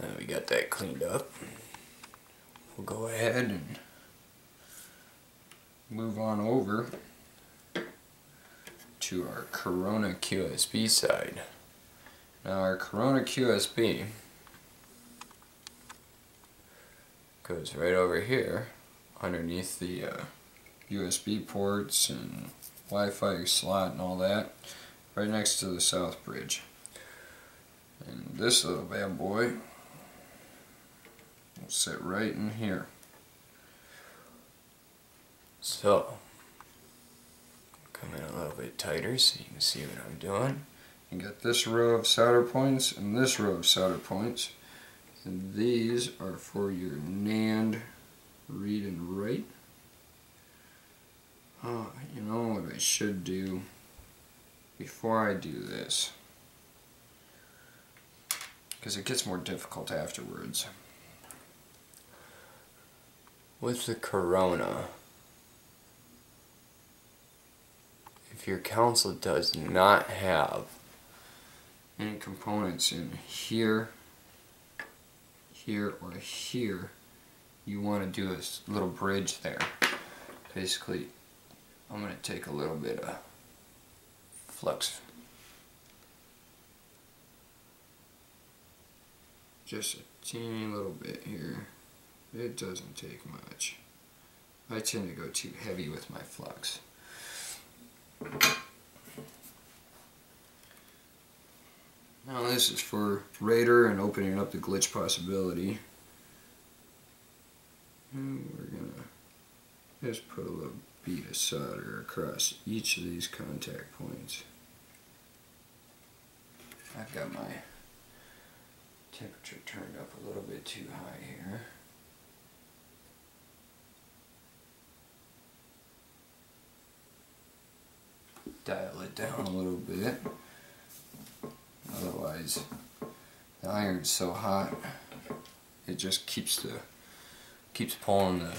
Now we got that cleaned up. We'll go ahead and move on over to our Corona QSB side. Now our Corona QSB goes right over here underneath the uh, USB ports and Wi-Fi slot and all that right next to the south bridge. And this little bad boy will sit right in here. So, come in a little bit tighter so you can see what I'm doing. You got this row of solder points and this row of solder points. And these are for your NAND read and write. Oh, you know what I should do before I do this because it gets more difficult afterwards. With the corona, if your console does not have any components in here, here, or here, you want to do a little bridge there. Basically, I'm going to take a little bit of flux just a teeny little bit here. It doesn't take much. I tend to go too heavy with my flux. Now this is for Raider and opening up the glitch possibility. And we're gonna just put a little bead of solder across each of these contact points. I've got my temperature turned up a little bit too high here. Dial it down a little bit. Otherwise, the iron's so hot, it just keeps the keeps pulling the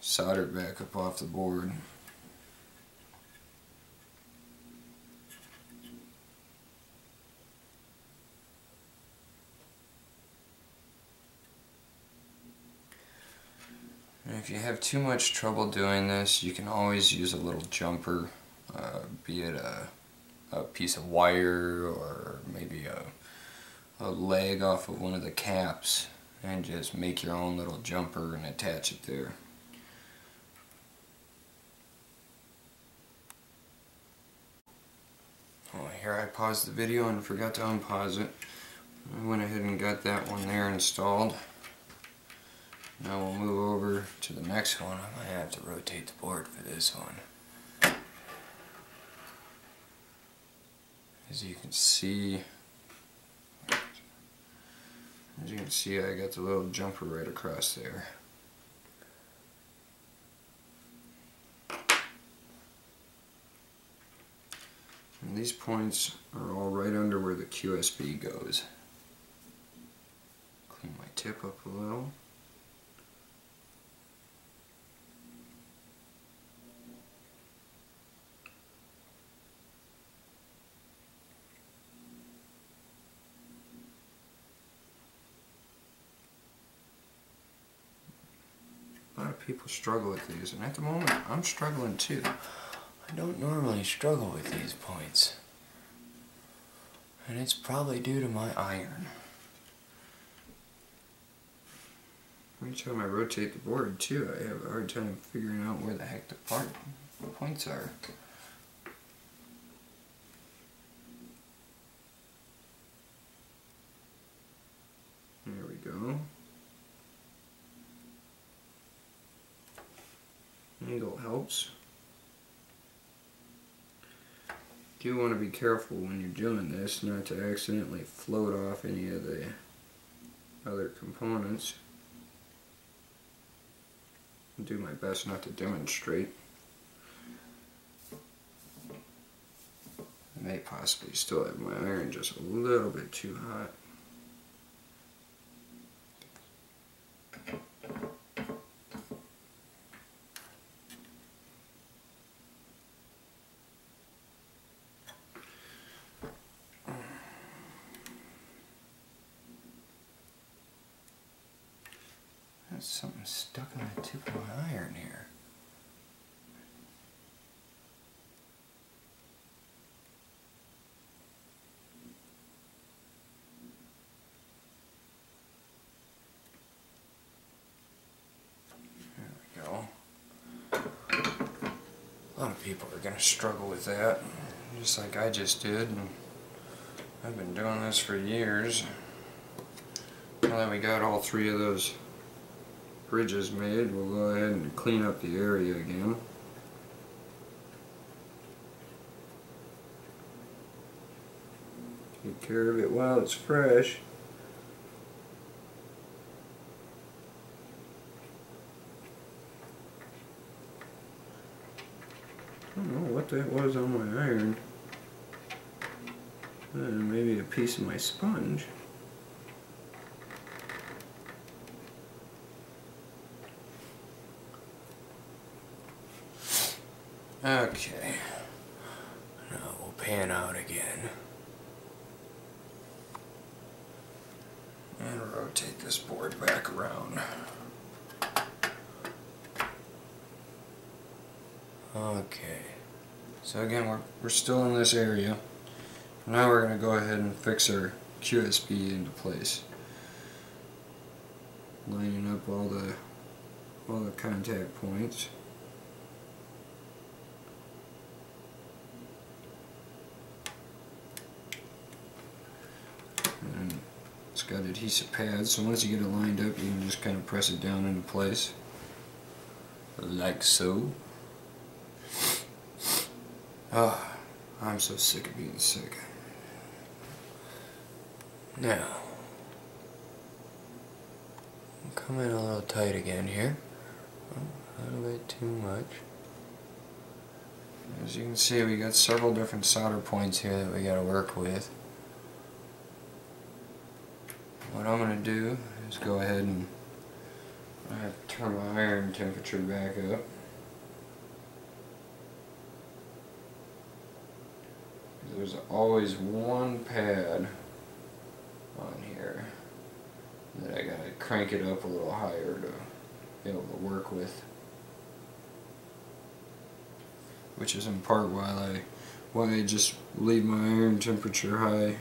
solder back up off the board. If you have too much trouble doing this, you can always use a little jumper, uh, be it a, a, piece of wire or maybe a, a leg off of one of the caps and just make your own little jumper and attach it there. Oh, here I paused the video and forgot to unpause it. I went ahead and got that one there installed. Now we'll move over to the next one. I might have to rotate the board for this one. As you can see, as you can see I got the little jumper right across there. And these points are all right under where the QSB goes. Clean my tip up a little. People struggle with these, and at the moment, I'm struggling too. I don't normally struggle with these points. And it's probably due to my iron. Every time I rotate the board too, I have a hard time figuring out where the heck the part the points are. There we go. Do want to be careful when you're doing this not to accidentally float off any of the other components. I'll do my best not to demonstrate. I may possibly still have my iron just a little bit too hot. There's something stuck in the tip of my iron here. There we go. A lot of people are going to struggle with that, just like I just did. And I've been doing this for years. Now that we got all three of those bridges made, we'll go ahead and clean up the area again. Take care of it while it's fresh. I don't know what that was on my iron. Uh, maybe a piece of my sponge. Okay. Now we'll pan out again. And rotate this board back around. Okay. So again, we're, we're still in this area. Now we're going to go ahead and fix our QSB into place. Lining up all the all the contact points. And it's got adhesive pads, so once you get it lined up, you can just kind of press it down into place. Like so. Oh, I'm so sick of being sick. Now, come in a little tight again here. Oh, a little bit too much. As you can see, we got several different solder points here that we got to work with. What I'm going to do is go ahead and I have to turn my iron temperature back up. There's always one pad on here that I gotta crank it up a little higher to be able to work with. Which is in part why I why I just leave my iron temperature high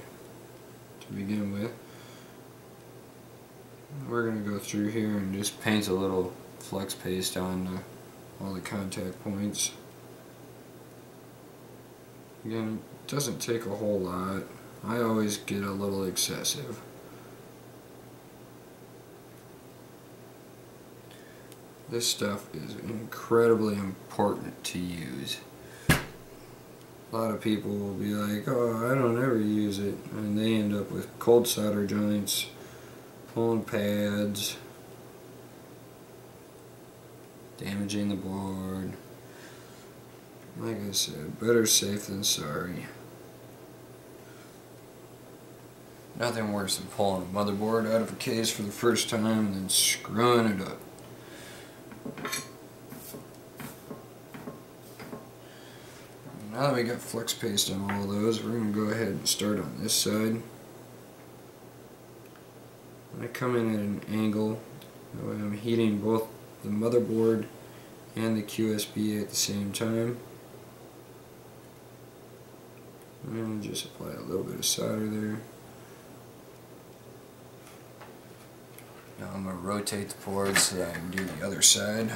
to begin with. We're gonna go through here and just paint a little flux paste on the, all the contact points. Again, it doesn't take a whole lot. I always get a little excessive. This stuff is incredibly important to use. A lot of people will be like, oh, I don't ever use it. And they end up with cold solder joints, pulling pads, damaging the board. Like I said, better safe than sorry. Nothing worse than pulling a motherboard out of a case for the first time and then screwing it up. Now that we got flux paste on all those, we're going to go ahead and start on this side. I come in at an angle, that way I'm heating both the motherboard and the QSB at the same time. And just apply a little bit of solder there. Now I'm going to rotate the board so that I can do the other side.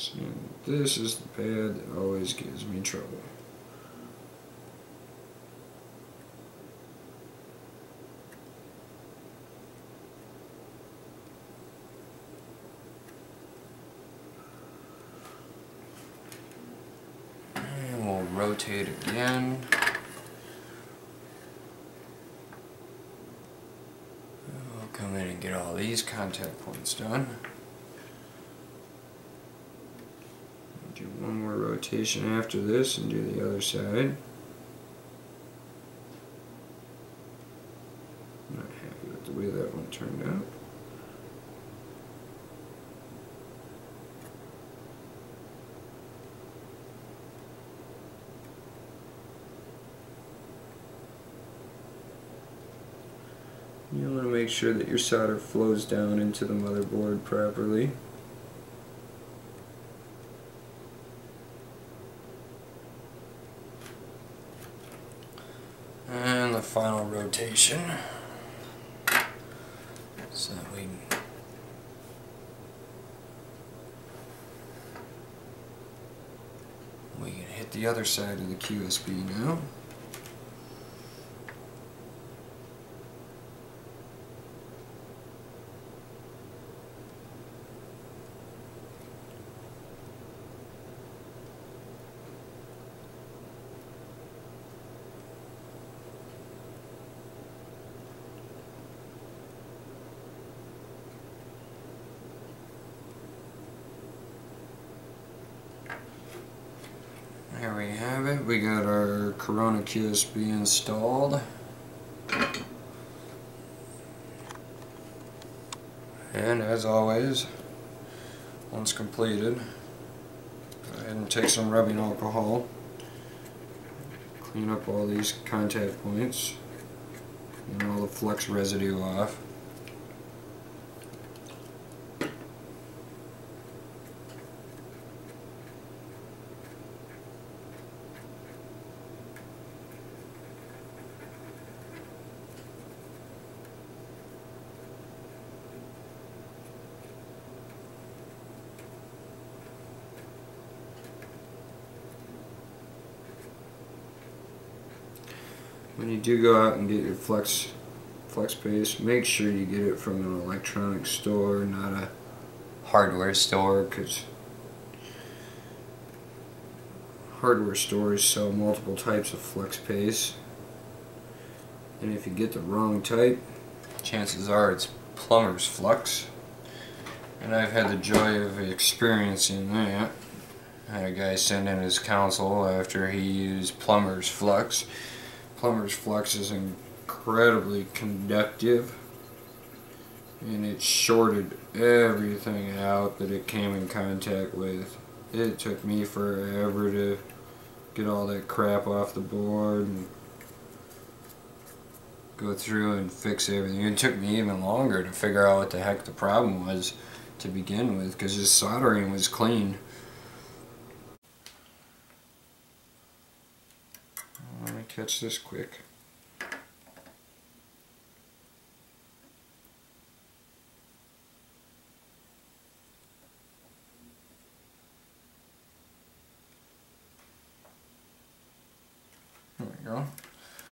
So this is the pad that always gives me trouble. And we'll rotate again. We'll come in and get all these contact points done. rotation after this and do the other side. Not happy with the way that one turned out. You want to make sure that your solder flows down into the motherboard properly. And the final rotation. So that we we can hit the other side of the QSB now. There we have it. We got our Corona QSB installed. And as always, once completed, go ahead and take some rubbing alcohol, clean up all these contact points, and all the flux residue off. When you do go out and get your flux flux paste, make sure you get it from an electronic store, not a hardware store, because hardware stores sell multiple types of flux paste. And if you get the wrong type, chances are it's plumber's flux. And I've had the joy of experiencing that. I had a guy send in his console after he used plumber's flux plumber's flux is incredibly conductive and it shorted everything out that it came in contact with. It took me forever to get all that crap off the board and go through and fix everything. It took me even longer to figure out what the heck the problem was to begin with because his soldering was clean. Catch this quick.